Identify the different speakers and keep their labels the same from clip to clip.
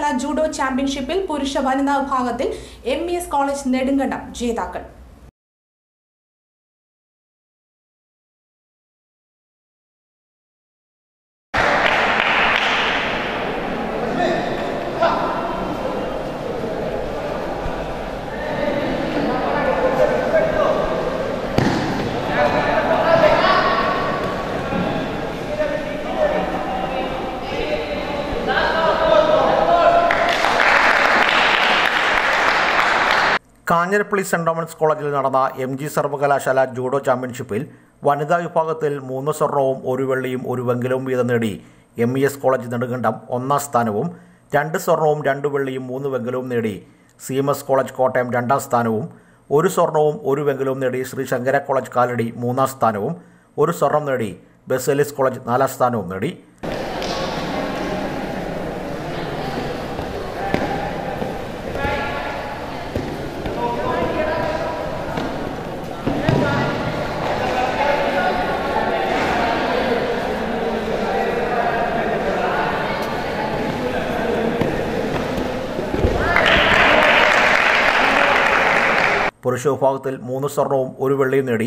Speaker 1: സർവകലാശാല ജൂഡോ ചാമ്പ്യൻഷിപ്പിൽ പുരുഷ വനിതാ വിഭാഗത്തിൽ M E S college Nedumkandam ജേതാക്കൾ.
Speaker 2: കാഞ്ഞിരപ്പള്ളി സെന്റ് തോമസ് കോളേജിൽ നടന്ന എം ജി സർവകലാശാല ജൂഡോ ചാമ്പ്യൻഷിപ്പിൽ വനിതാ വിഭാഗത്തിൽ മൂന്ന് സ്വർണവും ഒരു വെള്ളിയും ഒരു വെങ്കലവും വീതം നേടി. M E S college Nedumkandam ഒന്നാം സ്ഥാനവും രണ്ട് സ്വർണവും രണ്ട് വെള്ളിയും മൂന്ന് വെങ്കലവും നേടി. C M S college Kottayam രണ്ടാം സ്ഥാനവും ഒരു സ്വർണവും ഒരു വെങ്കലവും നേടി. ശ്രീ ശങ്കര കോളേജ് കാലടി മൂന്നാം സ്ഥാനവും ഒരു സ്വർണം നേടി. ബെസേലിസ് കോളേജ് നാലാം സ്ഥാനവും നേടി. പുരുഷ വിഭാഗത്തിൽ മൂന്ന് സ്വർണവും ഒരു വെള്ളിയും നേടി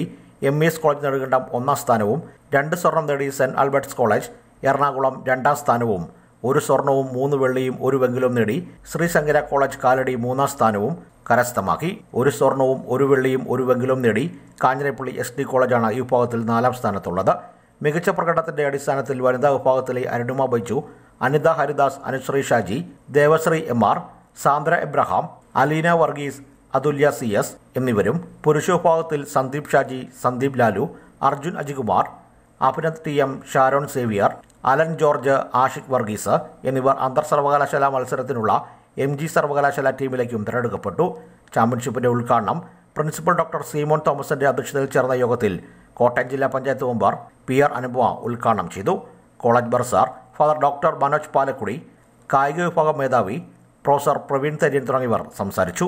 Speaker 2: M E S college Nedumkandam ഒന്നാം സ്ഥാനവും രണ്ട് സ്വർണം നേടി സെന്റ് ആൽബർട്ട്സ് കോളേജ് എറണാകുളം രണ്ടാം സ്ഥാനവും. ഒരു സ്വർണവും മൂന്ന് വെള്ളിയും ഒരു വെങ്കിലും നേടി ശ്രീശങ്കര കോളേജ് കാലടി മൂന്നാം സ്ഥാനവും കരസ്ഥമാക്കി. ഒരു സ്വർണവും ഒരു വെള്ളിയും ഒരു വെങ്കിലും നേടി കാഞ്ഞിരപ്പള്ളി എസ് ഡി കോളേജാണ് ഈ വിഭാഗത്തിൽ നാലാം സ്ഥാനത്തുള്ളത്. മികച്ച പ്രകടനത്തിന്റെ അടിസ്ഥാനത്തിൽ വനിതാ വിഭാഗത്തിലെ Arunima Baiju Anitha Haridas Anusree Shaji Devasree M R Sandra Abraham Aleena Varghese Athulya C S എന്നിവരും പുരുഷ വിഭാഗത്തിൽ Sandeep Shaji Sandeep Lalu Arjun Ajikumar Abhinand T M Sharon Xavier Allen George Ashiq Varghese എന്നിവർ അന്തർ സർവകലാശാല മത്സരത്തിനുള്ള എം ജി സർവകലാശാല ടീമിലേക്കും തിരഞ്ഞെടുക്കപ്പെട്ടു. ചാമ്പ്യൻഷിപ്പിന്റെ ഉദ്ഘാടനം പ്രിൻസിപ്പൽ ഡോക്ടർ സീമോൻ തോമസിന്റെ അധ്യക്ഷതയിൽ ചേർന്ന യോഗത്തിൽ കോട്ടയം ജില്ലാ panchayat member P R Anupama ഉദ്ഘാടനം ചെയ്തു. College bursar father doctor Manoj Palakkudy കായിക വിഭാഗം മേധാവി പ്രൊഫസർ പ്രവീൺ തര്യൻ തുടങ്ങിയവർ സംസാരിച്ചു.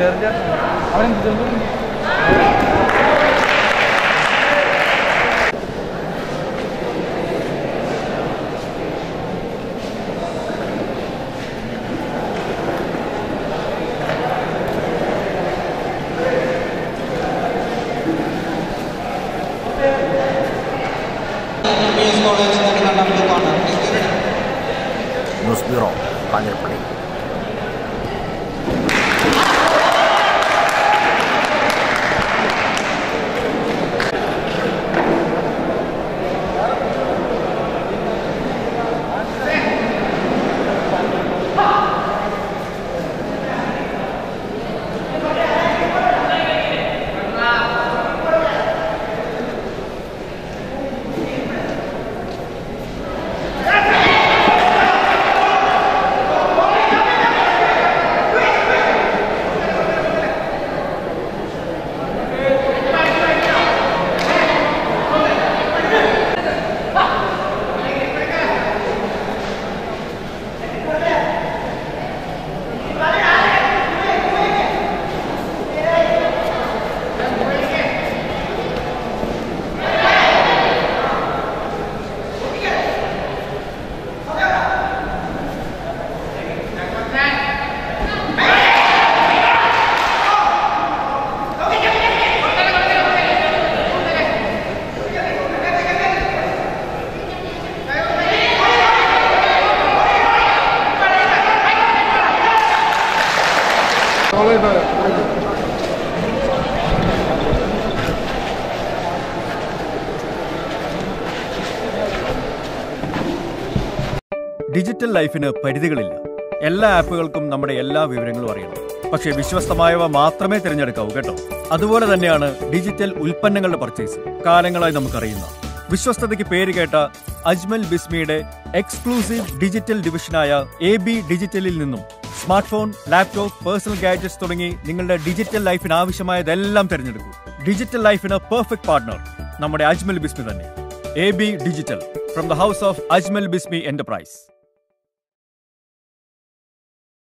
Speaker 3: derajat apa yang
Speaker 2: Nusbiro, Panjer Pelik.
Speaker 4: Digital ലൈഫിന് പരിധികളില്ല. എല്ലാ ആപ്പുകൾക്കും നമ്മുടെ എല്ലാ വിവരങ്ങളും അറിയണം. പക്ഷേ വിശ്വസ്തമായവ മാത്രമേ തിരഞ്ഞെടുക്കാവൂ കേട്ടോ. അതുപോലെ തന്നെയാണ് ഡിജിറ്റൽ ഉൽപ്പന്നങ്ങളുടെ പർച്ചേസ് കാലങ്ങളായി നമുക്കറിയുന്ന. വിശ്വസ്തതയ്ക്ക് പേര് കേട്ട അജ്മൽ ബിസ്മിയുടെ എക്സ്ക്ലൂസീവ് ഡിജിറ്റൽ ഡിവിഷനായ എ ബി ഡിജിറ്റലിൽ നിന്നും smart phone laptop personal gadgets തുടങ്ങി നിങ്ങളുടെ ഡിജിറ്റൽ ലൈഫിന് ആവശ്യമായതെല്ലാം തിരഞ്ഞെടുക്കൂ. ഡിജിറ്റൽ ലൈഫിന് പെർഫെക്റ്റ് പാർട്ണർ നമ്മുടെ അജ്മൽ ബിസ്മി തന്നെ. A B digital from the house of Ajmal Bismi enterprise